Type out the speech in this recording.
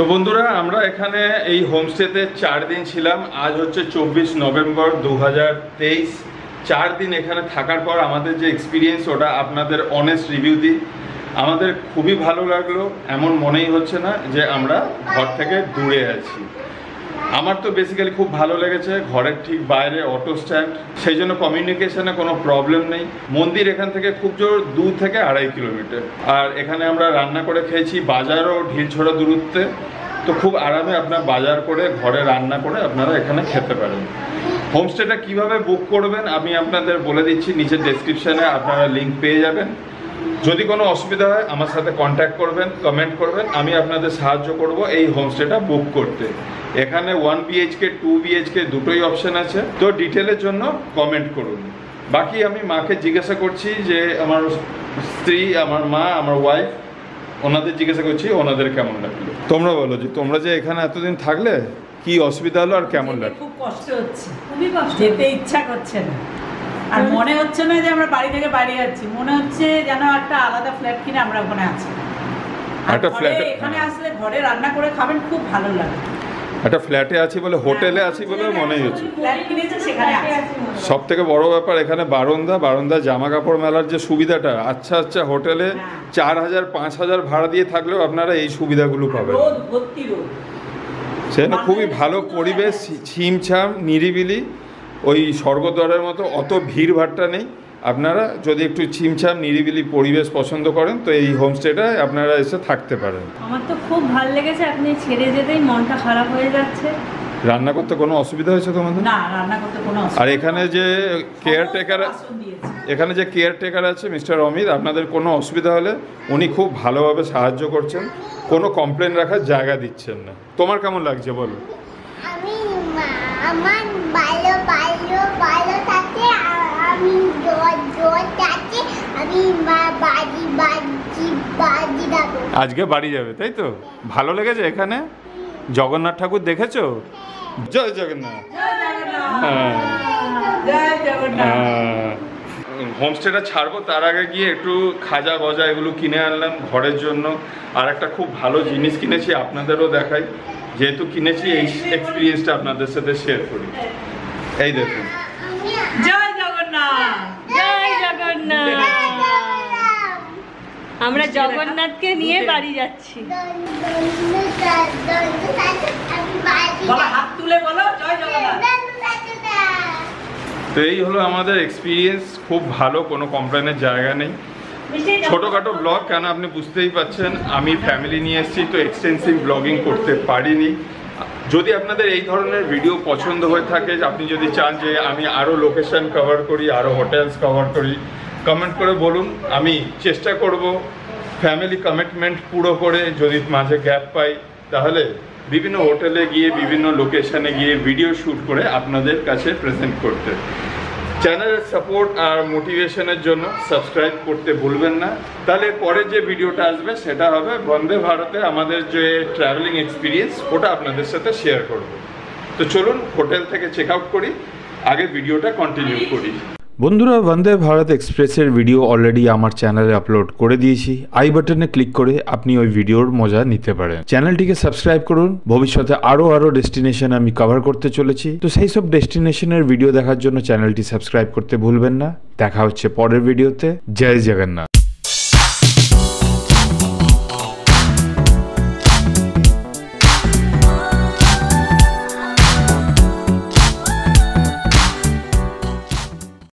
তো বন্ধুরা, আমরা এখানে এই হোমস্টেতে চার দিন ছিলাম। আজ হচ্ছে চব্বিশ নভেম্বর দু চার দিন এখানে থাকার পর আমাদের যে এক্সপিরিয়েন্স ওটা আপনাদের অনেস্ট রিভিউ দিই। আমাদের খুবই ভালো লাগল, এমন মনেই হচ্ছে না যে আমরা ঘর থেকে দূরে আছি। আমার তো বেসিক্যালি খুব ভালো লেগেছে, ঘরের ঠিক বাইরে অটো স্ট্যান্ড সেই জন্য কমিউনিকেশনে কোনো প্রবলেম নেই। মন্দির এখান থেকে খুব জোর দু থেকে আড়াই কিলোমিটার আর এখানে আমরা রান্না করে খেয়েছি, বাজারও ঢিলছড়া দূরত্বে। তো খুব আরামে আপনার বাজার করে, ঘরে রান্না করে আপনারা এখানে খেতে পারেন। হোমস্টেটা কীভাবে বুক করবেন, আমি আপনাদের বলে দিচ্ছি নিচের ডেসক্রিপশানে আপনারা লিঙ্ক পেয়ে যাবেন। যদি কোনো অসুবিধা হয়, আমার সাথে কন্ট্যাক্ট করবেন কমেন্ট করবেন, আমি আপনাদের সাহায্য করব এই হোমস্টেটা বুক করতে। এখানে ওয়ান বিএইচকে টু বিএইচকে দুটোই অপশন আছে। তো ডিটেলের জন্য কমেন্ট করুন। বাকি আমি মাকে জিজ্ঞাসা করছি যে আমার স্ত্রী আমার মা আমার ওয়াইফ ওনাদের জিজ্ঞাসা করছি ওনাদের কেমন লাগল? তোমরা বলো যে তোমরা যে এখানে এতদিন থাকলে কি অসুবিধা হলো আর কেমন লাগল? খুব কষ্ট হচ্ছে। খুবই কষ্ট যেতে ইচ্ছা করছে না। আর মনে হচ্ছে না যে আমরা বাড়ি থেকে বাড়ি যাচ্ছি। মনে হচ্ছে যেন একটা আলাদা ফ্ল্যাট কিনে আমরা ওখানে আছি। আর একটা ঘরে flat-এ- এখানে আসলে ঘরে রান্না করে খাবেন খুব ভালো লাগে। একটা ফ্ল্যাটে আছি বলে হোটেলে আছি বলে মনেই হচ্ছে। সব থেকে বড় ব্যাপার এখানে বারন্দা বারন্দা জামা কাপড় মেলার যে সুবিধাটা আচ্ছা আচ্ছা হোটেলে হ্যাঁ। চার হাজার পাঁচ হাজার ভাড়া দিয়ে থাকলেও আপনারা এই সুবিধাগুলো পাবেন। সেখানে খুবই ভালো পরিবেশ ছিমছাম নিরিবিলি ওই স্বর্গদ্বারের মতো অত ভিড় ভাট্টা নেই। আপনারা যদি একটু ছিমছাম নিরিবিলি পরিবেশ পছন্দ করেন তো এই হোমস্টেটায় আপনারা এসে থাকতে পারেন। আমার তো খুব ভালো লেগেছে আপনি ছেড়ে যেতেই মনটা খারাপ হয়ে যাচ্ছে। রান্না করতে কোনো অসুবিধা হয়েছে তোমাদের? না রান্না করতে কোনো আর এখানে যে কেয়ারটেকার। এখানে যে কেয়ারটেকার আছে মিস্টার অমিত আপনাদের কোনো অসুবিধা হলে উনি খুব ভালোভাবে সাহায্য করছেন। কোনো কমপ্লেন রাখার জায়গা দিচ্ছেন না। তোমার কেমন লাগছে বলো? আমি আমার ভালো ভালো ভালো আমি আমি বাজি বাজি বাজি দেবো আজকে বাড়ি যাবে তাই তো? ভালো লেগেছে এখানে? জগন্নাথ ঠাকুর দেখেছ? জয় জগন্নাথ। হ্যাঁ। জয় জগন্নাথ হ্যাঁ। হোমস্টেটা ছাড়বো তার আগে গিয়ে একটু খাজা গজা এগুলো কিনে আনলাম ঘরের জন্য। আর একটা খুব ভালো জিনিস কিনেছি আপনাদেরও দেখাই। যেহেতু কিনেছি এই এক্সপিরিয়েন্সটা আপনাদের সাথে শেয়ার করি। এই দেখুন আমি জয় জগন্নাথ জয় জগন্নাথ। আমরা জগন্নাথকে নিয়ে বাড়ি যাচ্ছি। তো এই হলো আমাদের এক্সপিরিয়েন্স খুব ভালো কোনো কমপ্লেনের জায়গা নেই। ছোটোখাটো ব্লগ কেন আপনি বুঝতেই পাচ্ছেন? আমি ফ্যামিলি নিয়ে এসেছি তো এক্সটেন্সিভ ব্লগিং করতে পারিনি। যদি আপনাদের এই ধরনের ভিডিও পছন্দ হয়ে থাকে আপনি যদি চান যে আমি আরও লোকেশন কভার করি আরও হোটেলস কভার করি কমেন্ট করে বলুন। আমি চেষ্টা করব ফ্যামিলি কমিটমেন্ট পুরো করে যদি মাঝে গ্যাপ পাই, তাহলে বিভিন্ন হোটেলে গিয়ে, বিভিন্ন লোকেশনে গিয়ে ভিডিও শ্যুট করে আপনাদের কাছে প্রেজেন্ট করতে। চ্যানেলের সাপোর্ট আর মোটিভেশনের জন্য সাবস্ক্রাইব করতে ভুলবেন না। তাহলে পরে যে ভিডিওটা আসবে, সেটা হবে বন্দে ভারতে আমাদের যে ট্রাভেলিং এক্সপিরিয়েন্স ওটা আপনাদের সাথে শেয়ার করব। তো চলুন হোটেল থেকে চেক আউট করি, আগে ভিডিওটা কন্টিনিউ করি। বন্ধুরা বন্দে ভারত এক্সপ্রেসের ভিডিও অলরেডি আমার চ্যানেলে আপলোড করে দিয়েছি। আই বাটনে ক্লিক করে আপনি ওই ভিডিওর মজা নিতে পারেন। চ্যানেলটিকে সাবস্ক্রাইব করুন। ভবিষ্যতে আরও আরও ডেস্টিনেশন আমি কভার করতে চলেছি। তো সেই সব ডেস্টিনেশনের ভিডিও দেখার জন্য চ্যানেলটি সাবস্ক্রাইব করতে ভুলবেন না। দেখা হচ্ছে পরের ভিডিওতে জয় জগন্নাথ।